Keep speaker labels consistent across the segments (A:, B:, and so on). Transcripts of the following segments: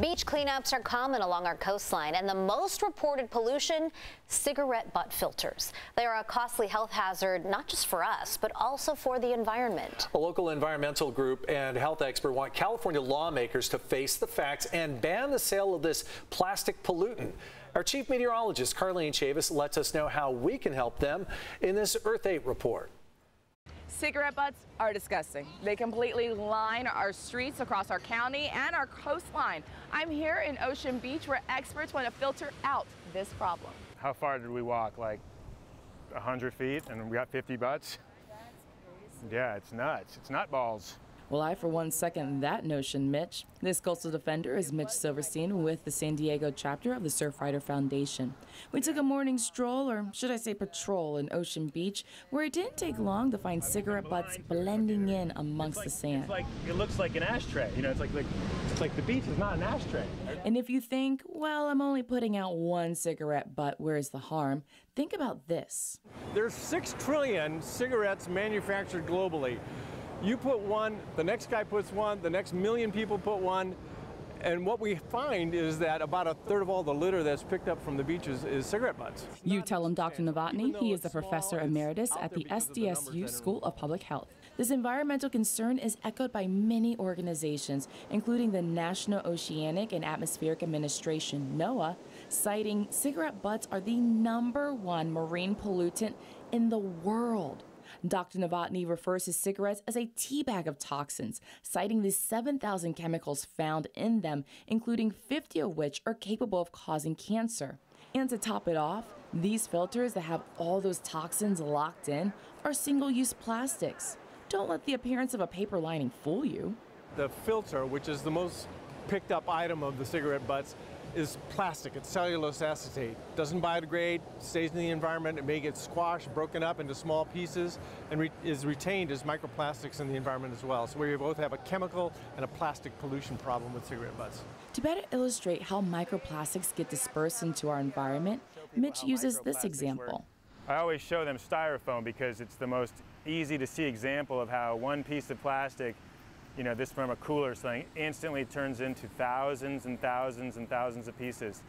A: Beach cleanups are common along our coastline, and the most reported pollution, cigarette butt filters. They are a costly health hazard, not just for us, but also for the environment.
B: A local environmental group and health expert want California lawmakers to face the facts and ban the sale of this plastic pollutant. Our chief meteorologist, Karlene Chavis, lets us know how we can help them in this Earth 8 report.
C: Cigarette butts are disgusting. They completely line our streets across our county and our coastline. I'm here in Ocean Beach where experts want to filter out this problem.
D: How far did we walk? Like 100 feet and we got 50 butts? Yeah, it's nuts. It's nut balls.
C: Well, I for one second that notion, Mitch. This coastal defender is Mitch Silverstein with the San Diego chapter of the Surfrider Foundation. We took a morning stroll, or should I say patrol, in Ocean Beach, where it didn't take long to find cigarette butts blending in amongst
D: like,
C: the sand.
D: It's like it looks like an ashtray. You know, it's like like it's like the beach is not an ashtray.
C: And if you think, well, I'm only putting out one cigarette butt, where's the harm? Think about this.
E: There's six trillion cigarettes manufactured globally. You put one, the next guy puts one, the next million people put one, and what we find is that about a third of all the litter that's picked up from the beaches is cigarette butts.
C: You tell him Dr. Novotny. He is a professor emeritus at the SDSU School of Public Health. This environmental concern is echoed by many organizations, including the National Oceanic and Atmospheric Administration, NOAA, citing cigarette butts are the number one marine pollutant in the world. Dr. Novotny refers to cigarettes as a tea bag of toxins, citing the 7,000 chemicals found in them, including 50 of which are capable of causing cancer. And to top it off, these filters that have all those toxins locked in are single use plastics. Don't let the appearance of a paper lining fool you.
E: The filter, which is the most picked up item of the cigarette butts, is plastic. It's cellulose acetate. Doesn't biodegrade, stays in the environment. It may get squashed, broken up into small pieces, and re is retained as microplastics in the environment as well. So we both have a chemical and a plastic pollution problem with cigarette butts.
C: To better illustrate how microplastics get dispersed into our environment, Mitch uses this example.
D: I always show them styrofoam because it's the most easy to see example of how one piece of plastic you know, this from a cooler thing instantly turns into thousands and thousands and thousands of pieces.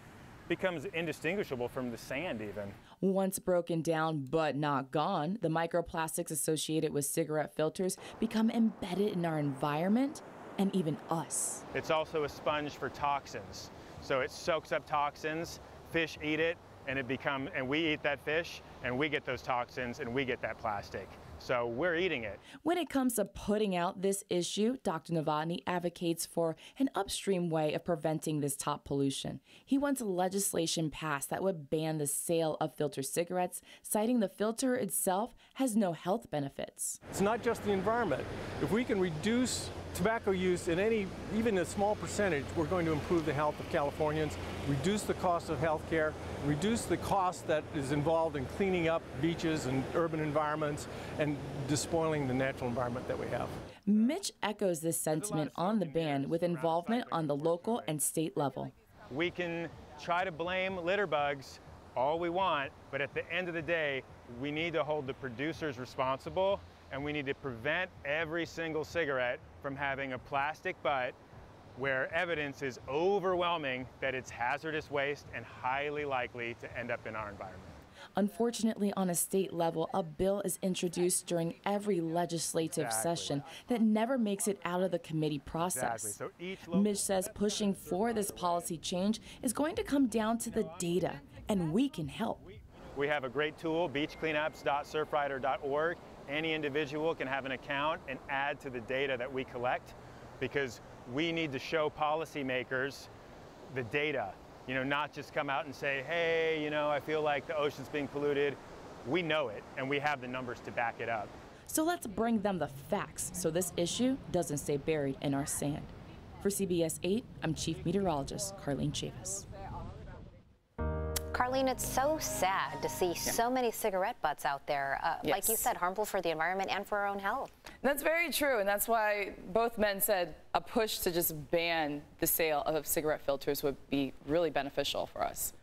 D: Becomes indistinguishable from the sand even.
C: Once broken down but not gone, the microplastics associated with cigarette filters become embedded in our environment and even us.
D: It's also a sponge for toxins. So it soaks up toxins, fish eat it, and it become and we eat that fish and we get those toxins and we get that plastic. So we're eating it.
C: When it comes to putting out this issue, Dr. Novotny advocates for an upstream way of preventing this top pollution. He wants legislation passed that would ban the sale of filter cigarettes, citing the filter itself has no health benefits.
E: It's not just the environment. If we can reduce tobacco use in any, even a small percentage, we're going to improve the health of Californians, reduce the cost of health care, reduce the cost that is involved in cleaning up beaches and urban environments, and despoiling the natural environment that we have.
C: Mitch echoes this sentiment on the ban with involvement on the local and state level.
D: We can try to blame litter bugs all we want, but at the end of the day, we need to hold the producers responsible and we need to prevent every single cigarette from having a plastic butt where evidence is overwhelming that it's hazardous waste and highly likely to end up in our environment.
C: Unfortunately, on a state level, a bill is introduced during every legislative
D: exactly.
C: session that never makes it out of the committee process.
D: Exactly. So
C: Mitch says pushing for this policy change is going to come down to the data, and we can help.
D: We have a great tool, beachcleanups.surfrider.org. Any individual can have an account and add to the data that we collect because we need to show policymakers the data. You know, not just come out and say, hey, you know, I feel like the ocean's being polluted. We know it, and we have the numbers to back it up.
C: So let's bring them the facts so this issue doesn't stay buried in our sand. For CBS 8, I'm Chief Meteorologist Karlene Chavis.
A: Karlene, it's so sad to see yeah. so many cigarette butts out there. Uh, yes. Like you said, harmful for the environment and for our own health.
F: That's very true, and that's why both men said a push to just ban the sale of cigarette filters would be really beneficial for us.